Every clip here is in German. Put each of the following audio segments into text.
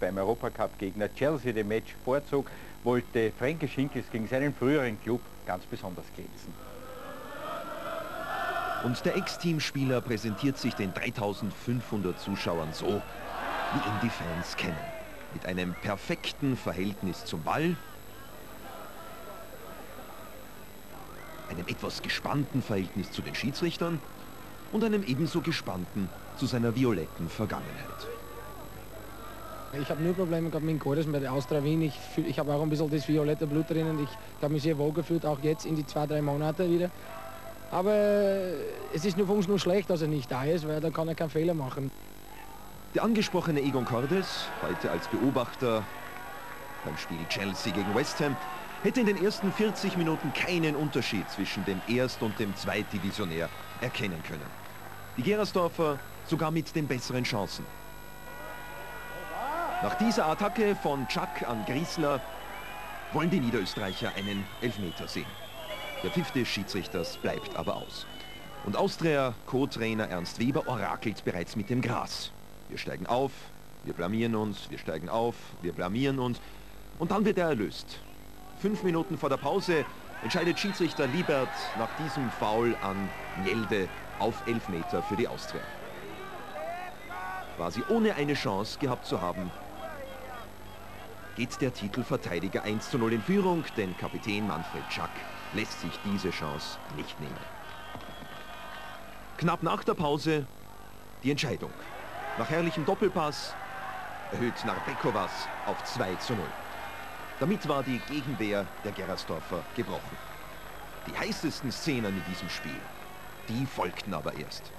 beim Europacup-Gegner Chelsea dem Match vorzog, wollte Franke Schinkels gegen seinen früheren Club ganz besonders glänzen. Und der Ex-Teamspieler präsentiert sich den 3500 Zuschauern so, wie ihn die Fans kennen. Mit einem perfekten Verhältnis zum Ball, einem etwas gespannten Verhältnis zu den Schiedsrichtern und einem ebenso gespannten zu seiner violetten Vergangenheit. Ich habe nur Probleme gehabt mit dem Chorus bei der Austria Wien. Ich, ich habe auch ein bisschen das violette Blut drin und ich habe mich sehr wohl gefühlt, auch jetzt in die zwei, drei Monate wieder. Aber es ist nur für uns nur schlecht, dass er nicht da ist, weil da kann er keinen Fehler machen. Der angesprochene Egon Cordes, heute als Beobachter beim Spiel Chelsea gegen West Ham, hätte in den ersten 40 Minuten keinen Unterschied zwischen dem Erst- und dem Zweitdivisionär erkennen können. Die Gerersdorfer sogar mit den besseren Chancen. Nach dieser Attacke von Chuck an Griesler wollen die Niederösterreicher einen Elfmeter sehen. Der Pfiff des Schiedsrichters bleibt aber aus. Und Austria Co-Trainer Ernst Weber orakelt bereits mit dem Gras. Wir steigen auf, wir blamieren uns, wir steigen auf, wir blamieren uns. Und dann wird er erlöst. Fünf Minuten vor der Pause entscheidet Schiedsrichter Liebert nach diesem Foul an Melde auf Elfmeter für die Austria. Quasi ohne eine Chance gehabt zu haben, geht der Titelverteidiger 1 zu 0 in Führung, denn Kapitän Manfred Schack lässt sich diese Chance nicht nehmen. Knapp nach der Pause die Entscheidung. Nach herrlichem Doppelpass erhöht Narbekovas auf 2 zu 0. Damit war die Gegenwehr der Gerasdorfer gebrochen. Die heißesten Szenen in diesem Spiel, die folgten aber erst.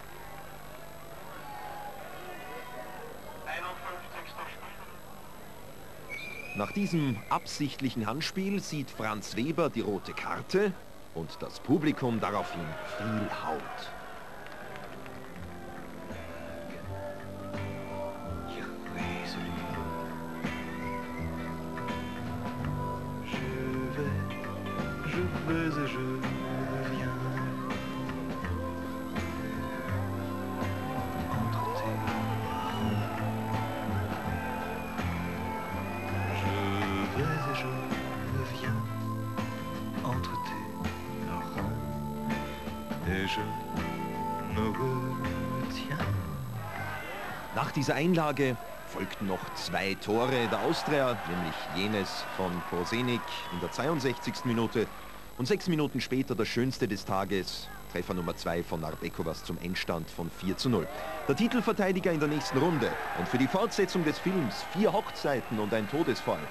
Nach diesem absichtlichen Handspiel sieht Franz Weber die rote Karte und das Publikum daraufhin viel Haut. Nach dieser Einlage folgten noch zwei Tore der Austria, nämlich jenes von Prosenik in der 62. Minute und sechs Minuten später das schönste des Tages, Treffer Nummer 2 von Narbekovas zum Endstand von 4 zu 0. Der Titelverteidiger in der nächsten Runde und für die Fortsetzung des Films Vier Hochzeiten und ein Todesfall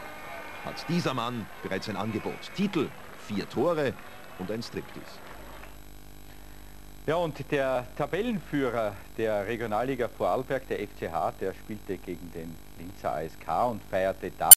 hat dieser Mann bereits ein Angebot. Titel, vier Tore und ein Striptease. Ja, und der Tabellenführer der Regionalliga Vorarlberg, der FCH, der spielte gegen den Linzer ASK und feierte da